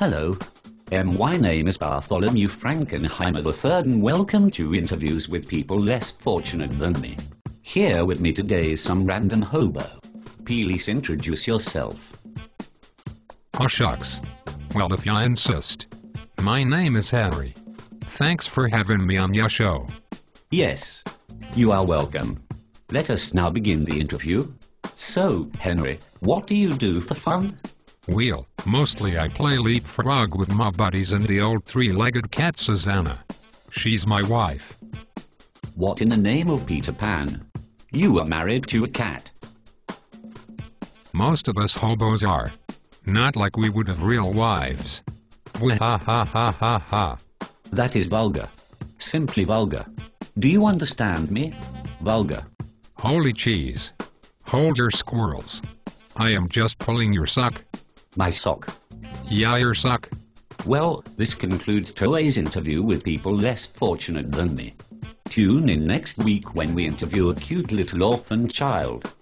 Hello. My name is Bartholomew Frankenheimer III and welcome to interviews with people less fortunate than me. Here with me today is some random hobo. Please introduce yourself. Oh shucks. Well if you insist. My name is Henry. Thanks for having me on your show. Yes, you are welcome. Let us now begin the interview. So, Henry, what do you do for fun? Wheel. Mostly I play leapfrog with my buddies and the old three-legged cat Susanna. She's my wife. What in the name of Peter Pan? You are married to a cat. Most of us hobos are. Not like we would have real wives. Ha ha ha ha ha. That is vulgar. Simply vulgar. Do you understand me? Vulgar. Holy cheese. Hold your squirrels. I am just pulling your suck. My sock. Yeah, your suck. Well, this concludes today's interview with people less fortunate than me. Tune in next week when we interview a cute little orphan child.